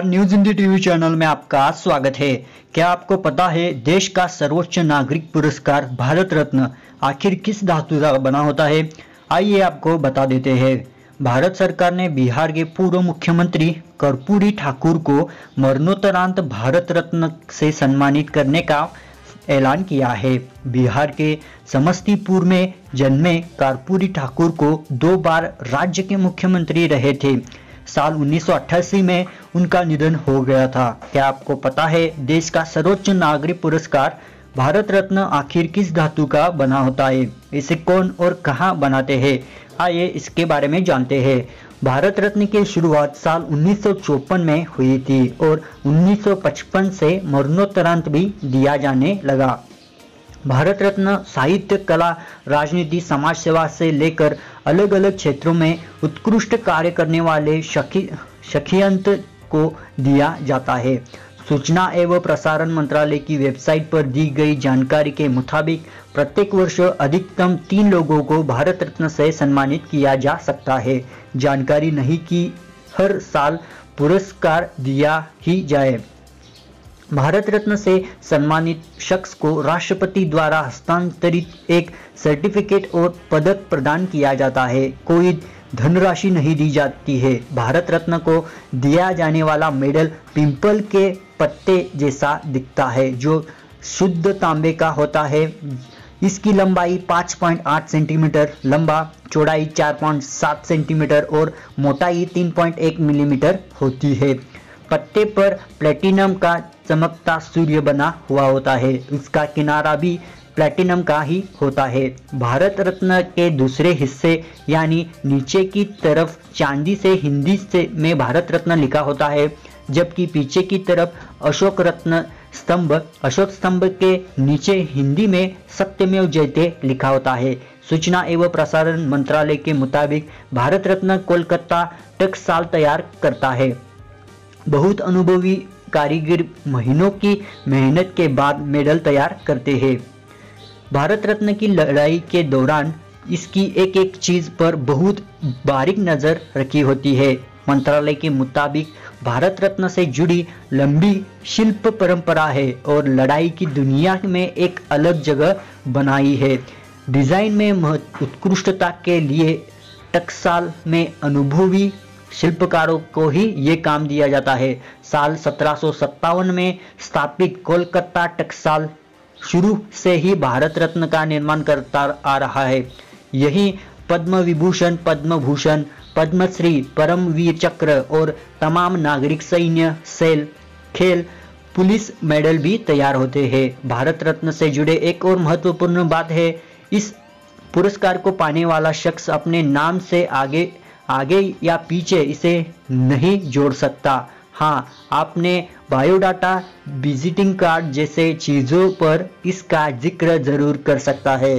नमस्कार news Hindi TV channel में आपका स्वागत है। क्या आपको पता है, देश का सर्वोच्च नागरिक पुरस्कार भारत रत्न आखिर किस धातु का बना होता है? आइए आपको बता देते हैं। भारत सरकार ने बिहार के पूर्व मुख्यमंत्री कर्पूरी ठाकुर को मरणोत्तरांत भारत रत्न से सम्मानित करने का ऐलान किया है। बिहार के समस्तीपुर में जन्मे कर्पूरी ठाकुर को दो बार राज्य के मुख्यमंत्री रहे थे। साल 1988 में उनका निधन हो गया था। क्या आपको पता है, देश का सर्वोच्च नागरिक पुरस्कार भारत रत्न आखिर किस धातु का बना होता है? इसे कौन और कहाँ बनाते हैं? आइए इसके बारे में जानते हैं। भारत रत्न की शुरुआत साल उन्नीस में हुई थी और 1955 से मरणोत्तरांत भी दिया जाने लगा। भारत रत्न साहित्य, कला, राजनीति, समाज सेवा से लेकर अलग अलग क्षेत्रों में उत्कृष्ट कार्य करने वाले शखी शखियंत को दिया जाता है। सूचना एवं प्रसारण मंत्रालय की वेबसाइट पर दी गई जानकारी के मुताबिक, प्रत्येक वर्ष अधिकतम तीन लोगों को भारत रत्न से सम्मानित किया जा सकता है। जानकारी नहीं कि हर साल पुरस्कार दिया ही जाए। भारत रत्न से सम्मानित शख्स को राष्ट्रपति द्वारा हस्तांतरित एक सर्टिफिकेट और पदक प्रदान किया जाता है। कोई धनराशि नहीं दी जाती है। भारत रत्न को दिया जाने वाला मेडल पिंपल के पत्ते जैसा दिखता है, जो शुद्ध तांबे का होता है। इसकी लंबाई 5.8 सेंटीमीटर, लंबा चौड़ाई 4.7 सेंटीमीटर और मोटाई 3.1 मिलीमीटर होती है। पत्ते पर प्लेटिनम का चमकता सूर्य बना हुआ होता है। इसका किनारा भी प्लेटिनम का ही होता है। भारत रत्न के दूसरे हिस्से, यानी नीचे की तरफ़ चांदी से, हिंदी से में भारत रत्न लिखा होता है, जबकि पीछे की तरफ़ अशोक रत्न स्तंभ, अशोक स्तंभ के नीचे हिंदी में सत्यमेव जयते लिखा होता है। सूचना एवं प्रसारण मंत्रालय के मुताबिक भारत रत्न कोलकाता टक्साल तैयार करता है। बहुत अनुभवी कारीगर महीनों की मेहनत के बाद मेडल तैयार करते हैं। भारत रत्न की लड़ाई के दौरान इसकी एक एक चीज़ पर बहुत बारीक नज़र रखी होती है। मंत्रालय के मुताबिक भारत रत्न से जुड़ी लंबी शिल्प परंपरा है और लड़ाई की दुनिया में एक अलग जगह बनाई है। डिज़ाइन में उत्कृष्टता के लिए टकसाल में अनुभवी शिल्पकारों को ही ये काम दिया जाता है। साल सत्रह सौ सत्तावन में स्थापित कोलकाता टकसाल शुरू से ही भारत रत्न का निर्माण करता आ रहा है। यही पद्म विभूषण पद्म भूषण पद्मश्री परमवीर चक्र और तमाम नागरिक सैन्य, सेल, खेल, पुलिस मेडल भी तैयार होते हैं। भारत रत्न से जुड़े एक और महत्वपूर्ण बात है, इस पुरस्कार को पाने वाला शख्स अपने नाम से आगे आगे या पीछे इसे नहीं जोड़ सकता। हाँ आपने बायोडाटा विजिटिंग कार्ड जैसे चीज़ों पर इसका ज़िक्र ज़रूर कर सकता है।